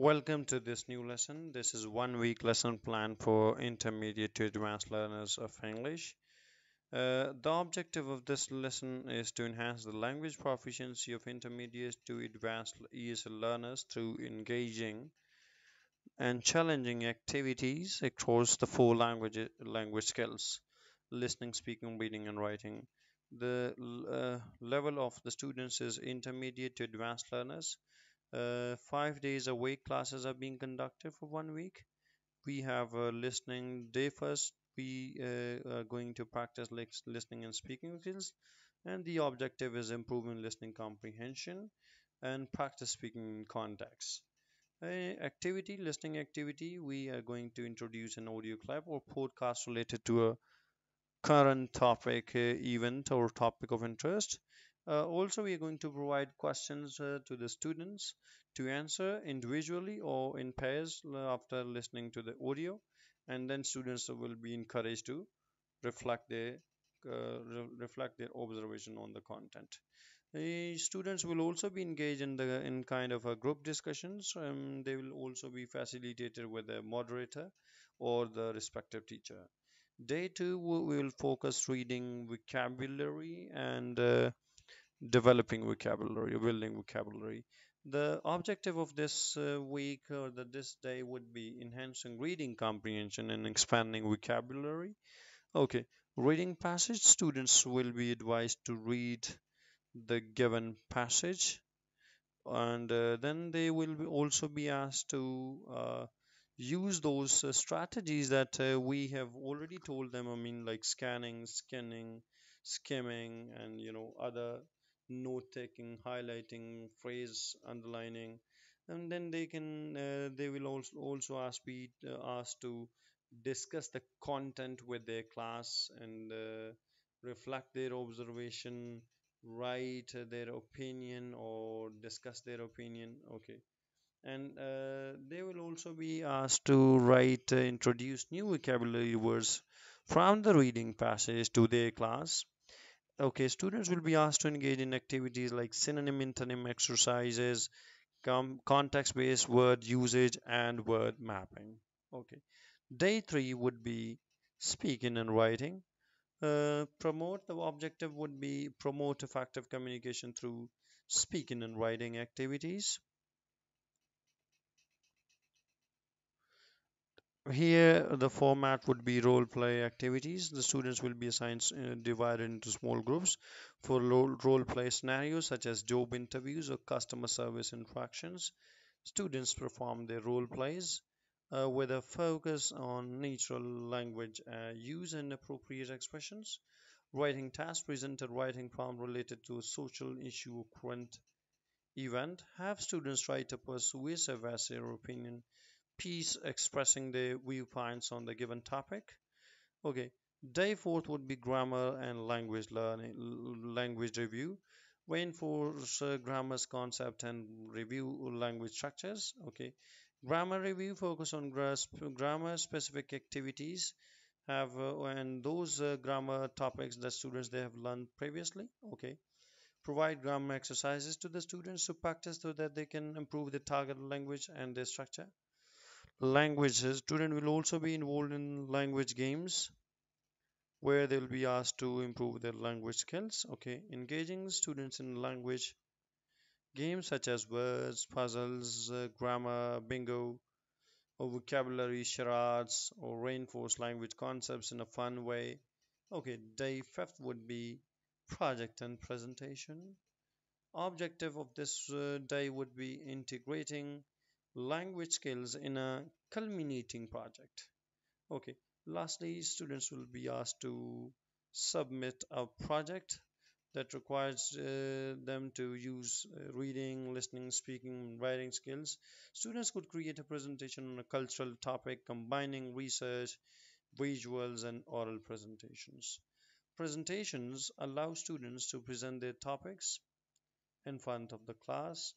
Welcome to this new lesson. This is one week lesson plan for intermediate to advanced learners of English. Uh, the objective of this lesson is to enhance the language proficiency of intermediate to advanced ESL learners through engaging and challenging activities across the four language language skills listening speaking reading and writing the uh, level of the students is intermediate to advanced learners uh, five days a week classes are being conducted for one week. We have a listening day first. We uh, are going to practice listening and speaking skills. And the objective is improving listening comprehension and practice speaking in context activity listening activity we are going to introduce an audio clip or podcast related to a current topic uh, event or topic of interest uh, also, we are going to provide questions uh, to the students to answer individually or in pairs after listening to the audio. And then students will be encouraged to reflect their uh, re reflect their observation on the content. The students will also be engaged in the in kind of a group discussions. Um, they will also be facilitated with a moderator or the respective teacher. Day two, we will focus reading vocabulary and uh, developing vocabulary, building vocabulary. The objective of this uh, week or the, this day would be enhancing reading comprehension and expanding vocabulary. Okay, reading passage. Students will be advised to read the given passage and uh, then they will be also be asked to uh, use those uh, strategies that uh, we have already told them i mean like scanning scanning skimming and you know other note taking highlighting phrase underlining. And then they can uh, they will also also ask be uh, asked to discuss the content with their class and uh, reflect their observation write their opinion or discuss their opinion. Okay. And uh, they will also be asked to write uh, introduce new vocabulary words from the reading passage to their class Okay, students will be asked to engage in activities like synonym antonym exercises, context-based word usage, and word mapping. Okay, day three would be speaking and writing. Uh, promote the objective would be promote effective communication through speaking and writing activities. Here, the format would be role play activities. The students will be assigned uh, divided into small groups for role play scenarios such as job interviews or customer service interactions. Students perform their role plays uh, with a focus on natural language uh, use and appropriate expressions. Writing task present a writing prompt related to a social issue or current event. Have students write a persuasive essay or opinion piece expressing their viewpoints on the given topic. Okay, day fourth would be grammar and language learning, language review. Reinforce uh, grammar's concept and review language structures. Okay, grammar review focus on grasp grammar specific activities have uh, and those uh, grammar topics that students they have learned previously. Okay, provide grammar exercises to the students to practice so that they can improve the target language and their structure languages. Student will also be involved in language games where they'll be asked to improve their language skills. Okay engaging students in language games such as words puzzles uh, grammar bingo or vocabulary charades or reinforce language concepts in a fun way. Okay day fifth would be project and presentation. Objective of this uh, day would be integrating language skills in a culminating project. Okay lastly students will be asked to submit a project that requires uh, them to use uh, reading listening speaking and writing skills. Students could create a presentation on a cultural topic combining research visuals and oral presentations. Presentations allow students to present their topics in front of the class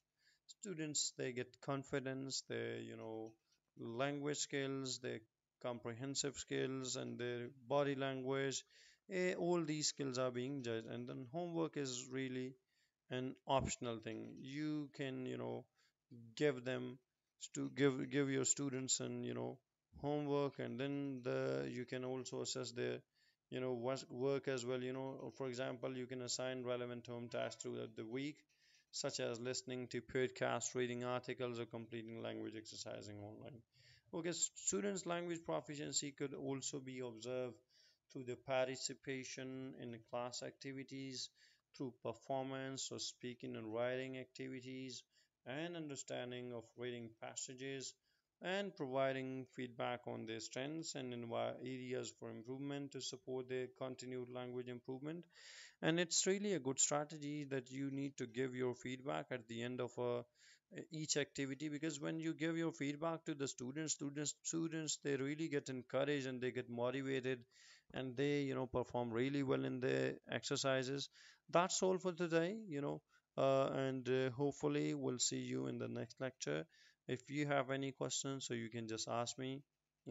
students they get confidence their you know language skills their comprehensive skills and their body language eh, all these skills are being judged. And then homework is really an optional thing. You can you know give them to give give your students and you know homework and then the you can also assess their you know work as well. You know for example you can assign relevant home tasks throughout the week such as listening to podcasts reading articles or completing language exercising online. Okay students language proficiency could also be observed through the participation in class activities through performance or speaking and writing activities and understanding of reading passages and providing feedback on their strengths and areas for improvement to support their continued language improvement. And it's really a good strategy that you need to give your feedback at the end of a, each activity because when you give your feedback to the students students students they really get encouraged and they get motivated and they you know perform really well in their exercises. That's all for today you know uh, and uh, hopefully we'll see you in the next lecture if you have any questions so you can just ask me.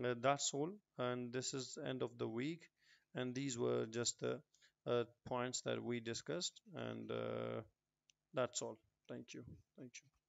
Uh, that's all and this is end of the week and these were just the uh, points that we discussed and uh, that's all. Thank you. Thank you